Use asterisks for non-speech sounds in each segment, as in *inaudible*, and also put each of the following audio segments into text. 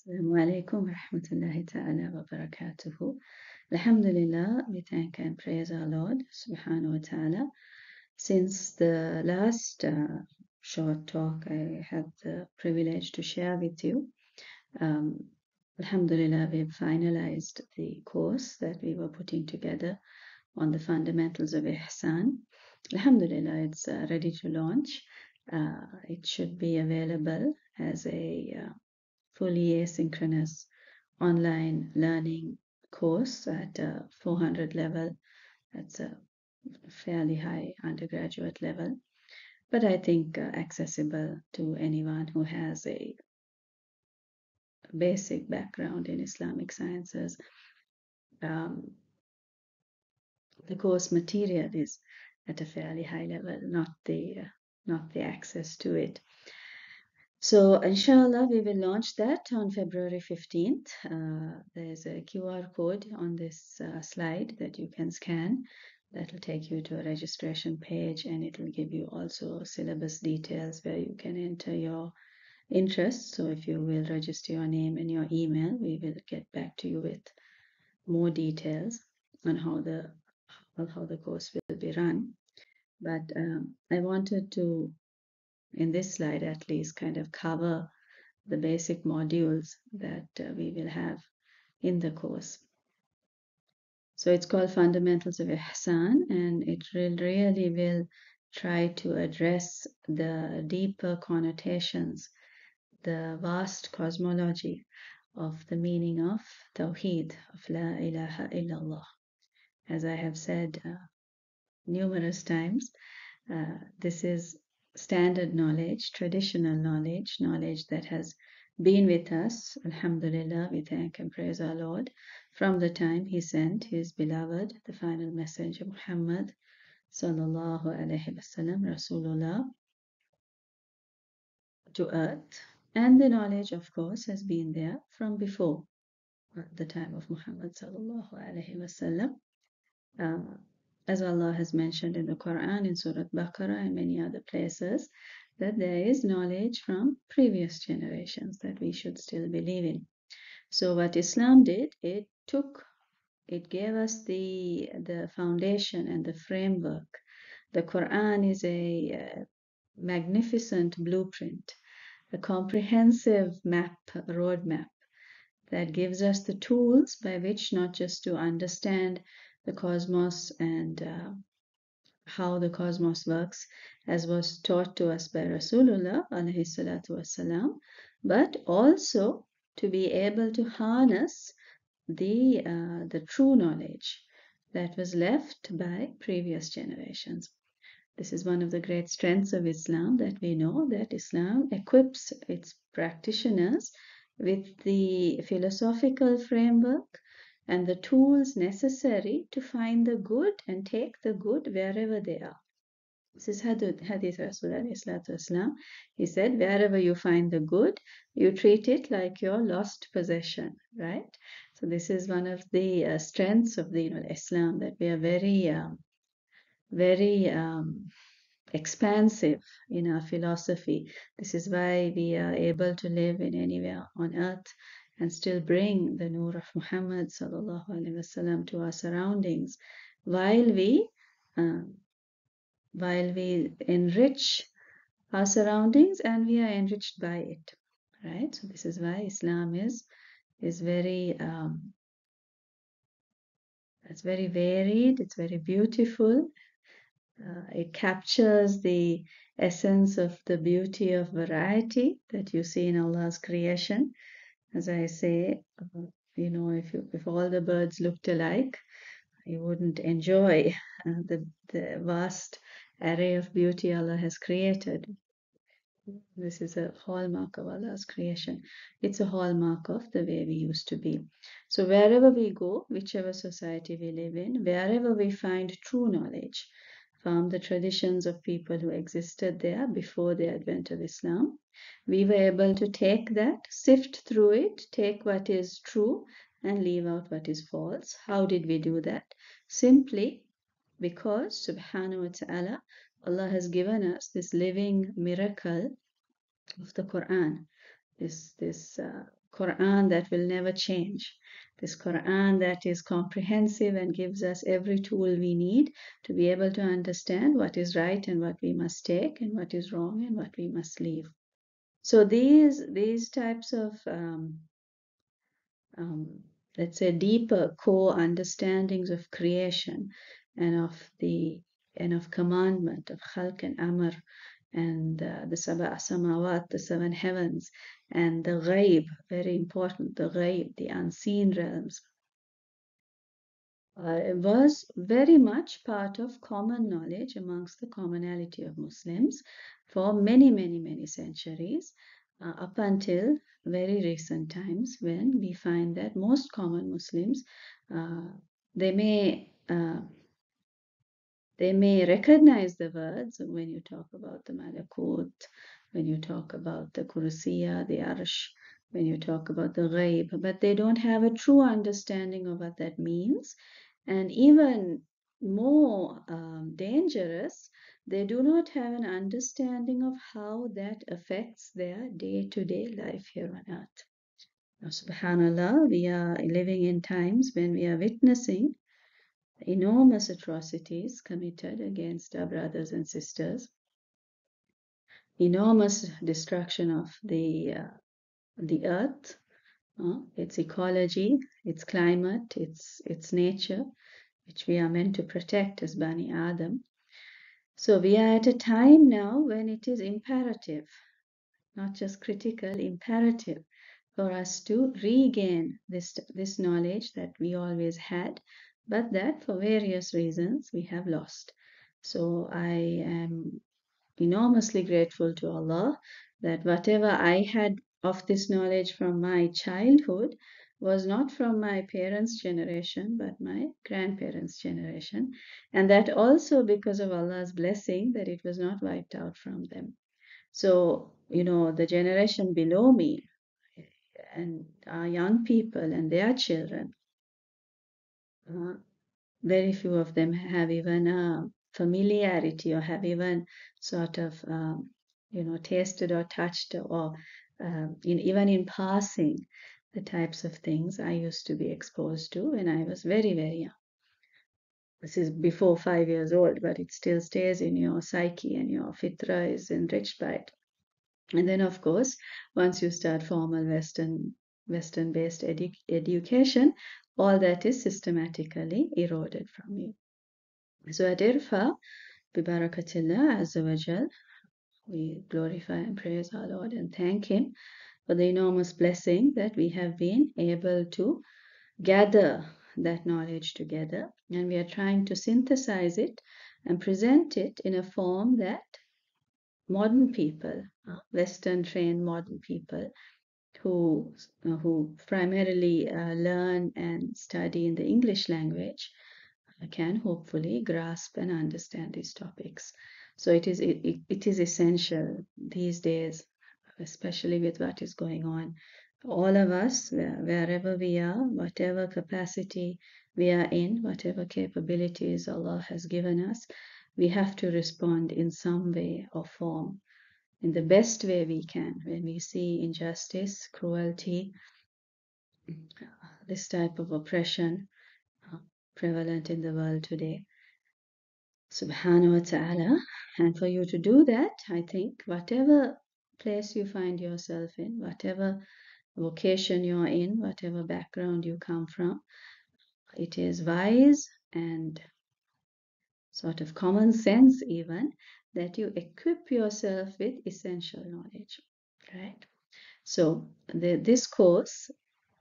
Assalamu alaikum rahmatullahi ta'ala wa barakatuhu. Alhamdulillah, we thank and praise our Lord subhanahu wa ta'ala. Since the last uh, short talk I had the privilege to share with you, um, Alhamdulillah, we've finalized the course that we were putting together on the fundamentals of Ihsan. Alhamdulillah, it's uh, ready to launch. Uh, it should be available as a uh, fully asynchronous online learning course at a 400 level. That's a fairly high undergraduate level, but I think uh, accessible to anyone who has a basic background in Islamic sciences. Um, the course material is at a fairly high level, not the uh, not the access to it. So inshallah, we will launch that on February 15th. Uh, there's a QR code on this uh, slide that you can scan. That will take you to a registration page and it will give you also syllabus details where you can enter your interest. So if you will register your name and your email, we will get back to you with more details on how the how the course will be run. But um, I wanted to in this slide at least kind of cover the basic modules that uh, we will have in the course. So it's called Fundamentals of Ihsan and it will really will try to address the deeper connotations, the vast cosmology of the meaning of Tawheed, of La ilaha illallah. As I have said uh, numerous times, uh, this is standard knowledge, traditional knowledge, knowledge that has been with us, Alhamdulillah, we thank and praise our Lord, from the time He sent His beloved, the final messenger Muhammad, sallallahu alaihi wasallam, Rasulullah, to earth. And the knowledge, of course, has been there from before the time of Muhammad sallallahu alaihi wasallam. Uh, as Allah has mentioned in the Quran, in Surah Baqarah, and many other places, that there is knowledge from previous generations that we should still believe in. So, what Islam did, it took, it gave us the, the foundation and the framework. The Quran is a uh, magnificent blueprint, a comprehensive map, roadmap that gives us the tools by which not just to understand the cosmos and uh, how the cosmos works as was taught to us by Rasulullah alayhi but also to be able to harness the, uh, the true knowledge that was left by previous generations. This is one of the great strengths of Islam that we know that Islam equips its practitioners with the philosophical framework and the tools necessary to find the good and take the good wherever they are. This is Hadith, Rasulullah He said, wherever you find the good, you treat it like your lost possession, right? So this is one of the uh, strengths of the you know, Islam that we are very, um, very um, expansive in our philosophy. This is why we are able to live in anywhere on earth and still bring the nur of Muhammad wasallam to our surroundings while we uh, while we enrich our surroundings and we are enriched by it right? So this is why Islam is is very um, it's very varied it's very beautiful. Uh, it captures the essence of the beauty of variety that you see in Allah's creation as I say, uh, you know, if you, if all the birds looked alike, you wouldn't enjoy uh, the the vast array of beauty Allah has created. This is a hallmark of Allah's creation. It's a hallmark of the way we used to be. So wherever we go, whichever society we live in, wherever we find true knowledge from the traditions of people who existed there before the advent of Islam, we were able to take that, sift through it, take what is true and leave out what is false. How did we do that? Simply because subhanahu wa ta'ala, Allah has given us this living miracle of the Quran, this, this uh, Quran that will never change. This Quran that is comprehensive and gives us every tool we need to be able to understand what is right and what we must take and what is wrong and what we must leave. So these these types of um, um, let's say deeper core understandings of creation and of the and of commandment of khalq and amr and uh, the the seven heavens, and the ghaib, very important, the ghaib, the unseen realms, uh, was very much part of common knowledge amongst the commonality of Muslims for many, many, many centuries, uh, up until very recent times when we find that most common Muslims, uh, they may uh, they may recognize the words when you talk about the Malakut, when you talk about the Kursiya, the Arsh, when you talk about the Ghaib, but they don't have a true understanding of what that means. And even more um, dangerous, they do not have an understanding of how that affects their day to day life here on earth. Now, subhanAllah, we are living in times when we are witnessing enormous atrocities committed against our brothers and sisters, enormous destruction of the uh, the earth, uh, its ecology, its climate, its its nature, which we are meant to protect as Bani Adam. So we are at a time now when it is imperative, not just critical, imperative for us to regain this this knowledge that we always had but that for various reasons we have lost. So I am enormously grateful to Allah that whatever I had of this knowledge from my childhood was not from my parents' generation, but my grandparents' generation. And that also because of Allah's blessing that it was not wiped out from them. So, you know, the generation below me and our young people and their children uh, very few of them have even a familiarity or have even sort of, um, you know, tasted or touched or um, in, even in passing the types of things I used to be exposed to when I was very, very young. This is before five years old, but it still stays in your psyche and your fitra is enriched by it. And then, of course, once you start formal Western Western based edu education, all that is systematically eroded from you. So at Irfa, Bibarakatillah Azza wa Jal, we glorify and praise our Lord and thank Him for the enormous blessing that we have been able to gather that knowledge together and we are trying to synthesize it and present it in a form that modern people, uh, Western trained modern people, who uh, who primarily uh, learn and study in the English language uh, can hopefully grasp and understand these topics. So it is it, it is essential these days, especially with what is going on. All of us, wherever we are, whatever capacity we are in, whatever capabilities Allah has given us, we have to respond in some way or form in the best way we can when we see injustice, cruelty, this type of oppression uh, prevalent in the world today. Subhanahu wa ta'ala. And for you to do that, I think whatever place you find yourself in, whatever vocation you're in, whatever background you come from, it is wise and sort of common sense even that you equip yourself with essential knowledge, right? So the, this course,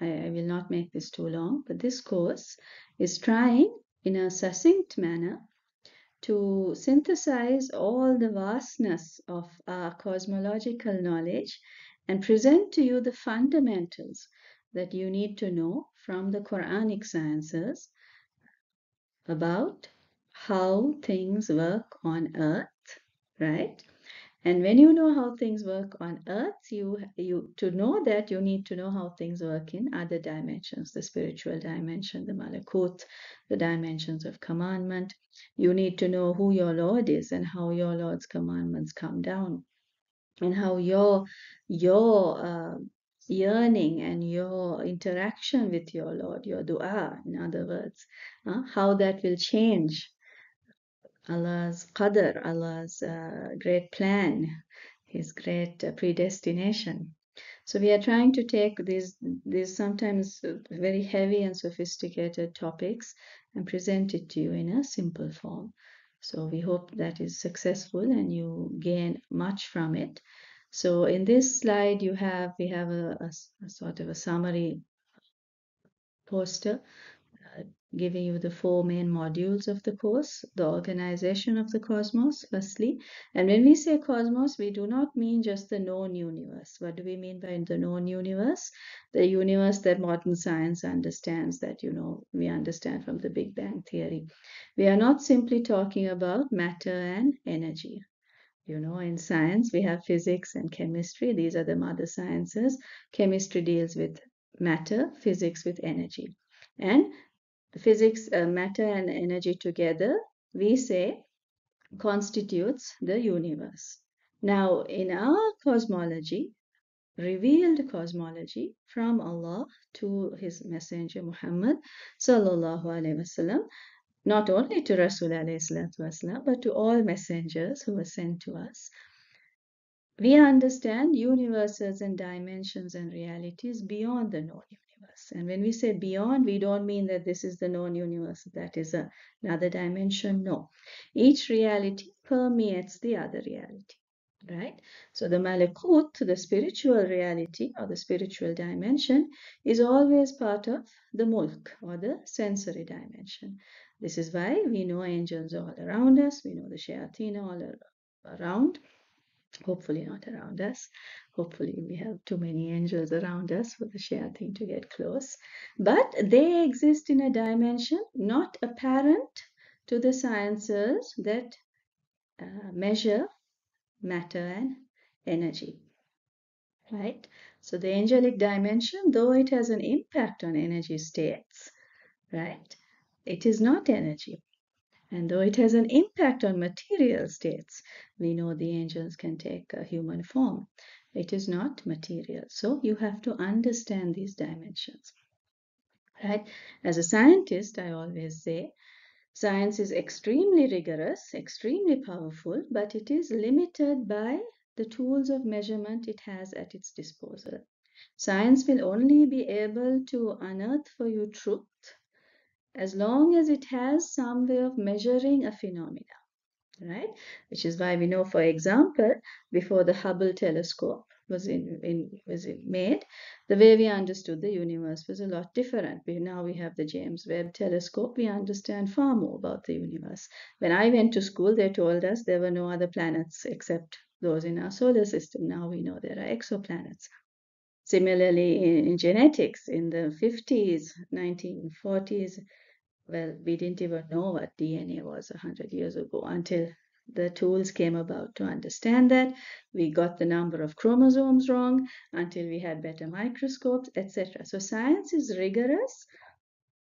I, I will not make this too long, but this course is trying in a succinct manner to synthesize all the vastness of our cosmological knowledge and present to you the fundamentals that you need to know from the Quranic sciences about how things work on earth right? And when you know how things work on earth, you you to know that you need to know how things work in other dimensions, the spiritual dimension, the malakut, the dimensions of commandment. You need to know who your Lord is and how your Lord's commandments come down, and how your your uh, yearning and your interaction with your Lord, your dua, in other words, uh, how that will change Allah's qadr, Allah's uh, great plan, His great uh, predestination. So we are trying to take these these sometimes very heavy and sophisticated topics and present it to you in a simple form. So we hope that is successful and you gain much from it. So in this slide you have we have a, a, a sort of a summary poster giving you the four main modules of the course, the organization of the cosmos, firstly. And when we say cosmos, we do not mean just the known universe. What do we mean by the known universe? The universe that modern science understands, that, you know, we understand from the Big Bang Theory. We are not simply talking about matter and energy. You know, in science, we have physics and chemistry. These are the mother sciences. Chemistry deals with matter, physics with energy. And physics, uh, matter and energy together, we say constitutes the universe. Now, in our cosmology, revealed cosmology from Allah to His Messenger Muhammad sallallahu alaihi wasallam, not only to Rasul wasallam, but to all messengers who were sent to us. We understand universes and dimensions and realities beyond the known universe. And when we say beyond, we don't mean that this is the known universe, that is a, another dimension. No. Each reality permeates the other reality. Right? So the malakut, the spiritual reality or the spiritual dimension, is always part of the mulk or the sensory dimension. This is why we know angels all around us, we know the shayateen all around, hopefully not around us. Hopefully we have too many angels around us for the shayateen to get close. But they exist in a dimension not apparent to the sciences that uh, measure matter and energy. Right? So the angelic dimension, though it has an impact on energy states, right? It is not energy. And though it has an impact on material states, we know the angels can take a human form. It is not material. So you have to understand these dimensions. Right? As a scientist, I always say, science is extremely rigorous, extremely powerful, but it is limited by the tools of measurement it has at its disposal. Science will only be able to unearth for you truth as long as it has some way of measuring a phenomena, right? Which is why we know, for example, before the Hubble telescope was in, in was made, the way we understood the universe was a lot different. We, now we have the James Webb telescope. We understand far more about the universe. When I went to school, they told us there were no other planets except those in our solar system. Now we know there are exoplanets. Similarly, in, in genetics, in the 50s, 1940s, well, we didn't even know what DNA was 100 years ago until the tools came about to understand that. We got the number of chromosomes wrong until we had better microscopes, etc. So science is rigorous.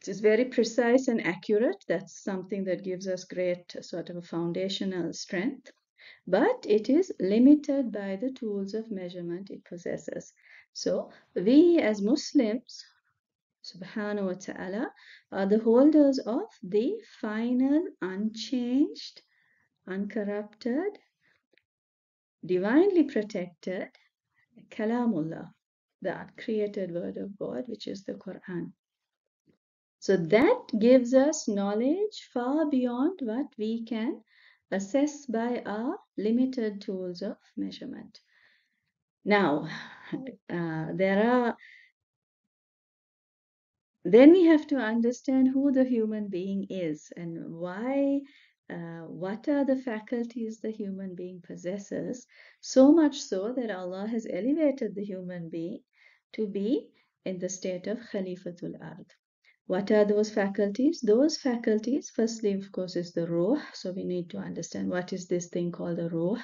It is very precise and accurate. That's something that gives us great sort of a foundational strength. But it is limited by the tools of measurement it possesses. So we as Muslims subhanahu wa ta'ala are the holders of the final, unchanged, uncorrupted, divinely protected Kalamullah, the uncreated word of God, which is the Quran. So that gives us knowledge far beyond what we can assess by our limited tools of measurement. Now, *laughs* uh, there are then we have to understand who the human being is and why uh, what are the faculties the human being possesses so much so that Allah has elevated the human being to be in the state of Khalifatul Ard. What are those faculties? Those faculties, firstly, of course, is the ruh. So we need to understand what is this thing called the ruh?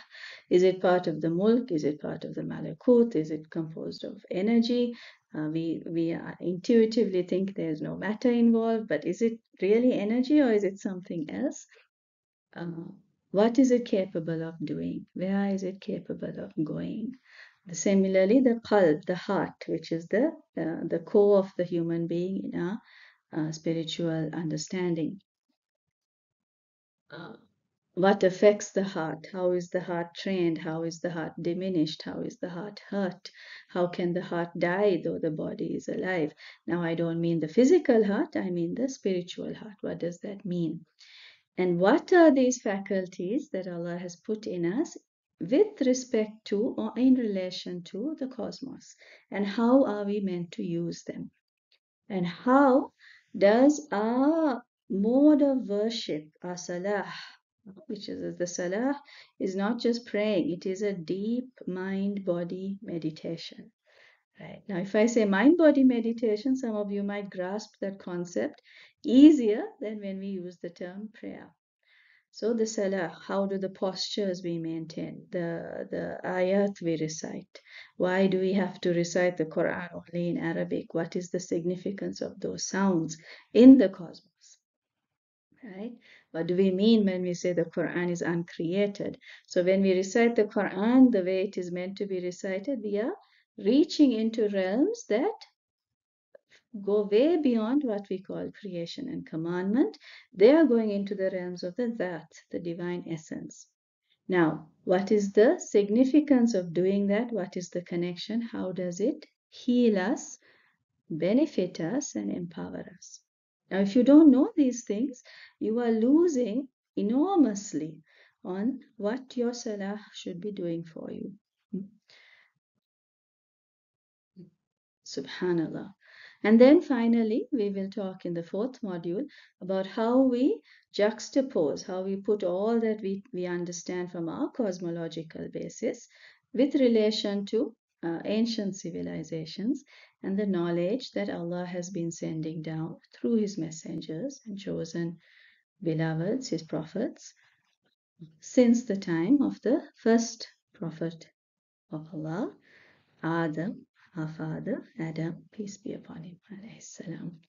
Is it part of the mulk? Is it part of the malakut? Is it composed of energy? Uh, we we intuitively think there's no matter involved, but is it really energy or is it something else? Uh, what is it capable of doing? Where is it capable of going? Similarly, the qalb, the heart, which is the uh, the core of the human being in our uh, spiritual understanding. What affects the heart? How is the heart trained? How is the heart diminished? How is the heart hurt? How can the heart die though the body is alive? Now, I don't mean the physical heart, I mean the spiritual heart. What does that mean? And what are these faculties that Allah has put in us with respect to or in relation to the cosmos? And how are we meant to use them? And how does our mode of worship, our salah, which is the salah, is not just praying, it is a deep mind body meditation. Right. Now, if I say mind body meditation, some of you might grasp that concept easier than when we use the term prayer. So the salah, how do the postures we maintain? The the ayat we recite. Why do we have to recite the Quran only in Arabic? What is the significance of those sounds in the cosmos? Right? What do we mean when we say the Quran is uncreated? So when we recite the Quran the way it is meant to be recited, we are reaching into realms that go way beyond what we call creation and commandment. They are going into the realms of the that, the divine essence. Now, what is the significance of doing that? What is the connection? How does it heal us, benefit us, and empower us? Now, if you don't know these things, you are losing enormously on what your salah should be doing for you. Subhanallah. And then finally, we will talk in the fourth module about how we juxtapose, how we put all that we, we understand from our cosmological basis with relation to uh, ancient civilizations and the knowledge that Allah has been sending down through His messengers and chosen beloveds, His prophets, since the time of the first prophet of Allah, Adam, our father, Adam, peace be upon him, salam.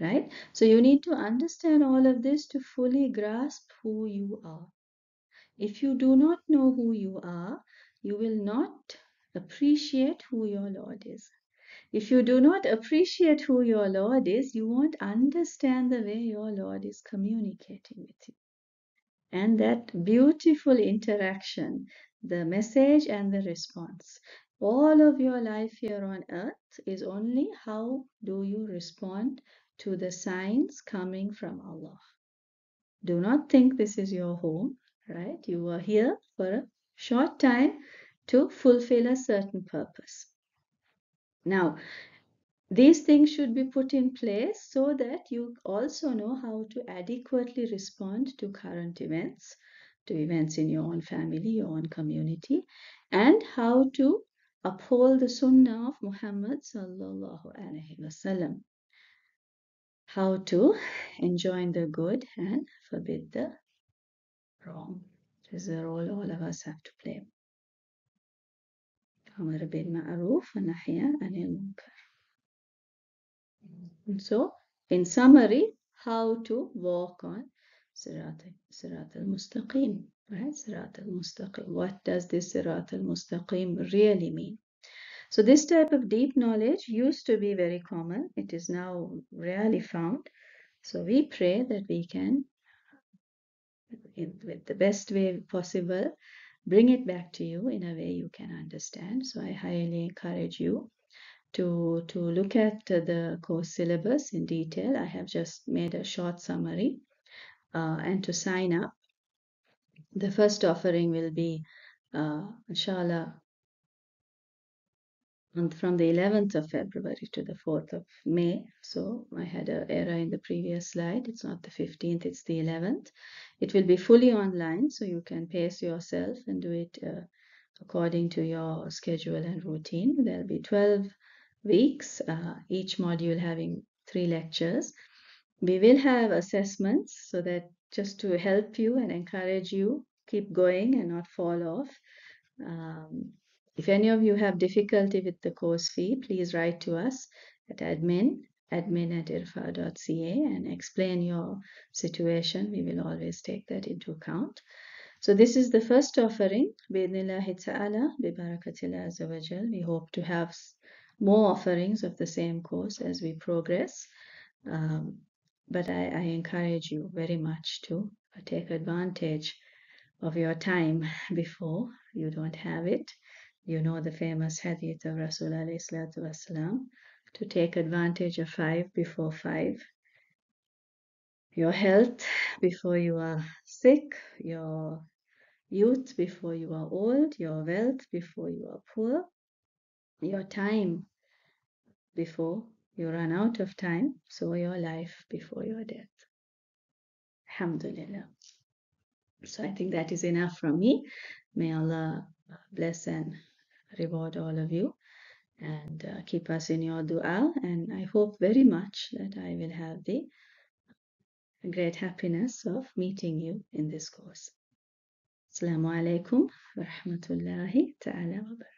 Right? So you need to understand all of this to fully grasp who you are. If you do not know who you are, you will not appreciate who your Lord is. If you do not appreciate who your Lord is, you won't understand the way your Lord is communicating with you. And that beautiful interaction, the message and the response all of your life here on earth is only how do you respond to the signs coming from Allah. Do not think this is your home, right? You are here for a short time to fulfill a certain purpose. Now, these things should be put in place so that you also know how to adequately respond to current events, to events in your own family, your own community, and how to uphold the sunnah of Muhammad sallallahu alaihi wasallam. How to enjoin the good and forbid the wrong. This is a role all of us have to play. أمر بالمعروف ونهي عن المنكر. And so, in summary, how to walk on Sirat, Sirat al-Mustaqim. Right? Sirat al-Mustaqim. What does this Sirat al-Mustaqim really mean? So this type of deep knowledge used to be very common. It is now rarely found. So we pray that we can, in, with the best way possible, bring it back to you in a way you can understand. So I highly encourage you to, to look at the course syllabus in detail. I have just made a short summary uh, and to sign up the first offering will be, uh, inshallah, from the 11th of February to the 4th of May. So I had an error in the previous slide. It's not the 15th, it's the 11th. It will be fully online, so you can pace yourself and do it uh, according to your schedule and routine. There'll be 12 weeks, uh, each module having three lectures. We will have assessments so that just to help you and encourage you, keep going and not fall off. Um, if any of you have difficulty with the course fee, please write to us at admin, admin at irfa.ca and explain your situation. We will always take that into account. So this is the first offering. We hope to have more offerings of the same course as we progress. Um, but I, I encourage you very much to take advantage of your time *laughs* before you don't have it. You know the famous hadith of Rasul wasalam, to take advantage of five before five. Your health before you are sick, your youth before you are old, your wealth before you are poor, your time before you run out of time, so your life before your death. Alhamdulillah. So I think that is enough from me. May Allah bless and reward all of you and uh, keep us in your dua. And I hope very much that I will have the great happiness of meeting you in this course. Assalamu alaikum wa rahmatullahi ta'ala wa barakatuh.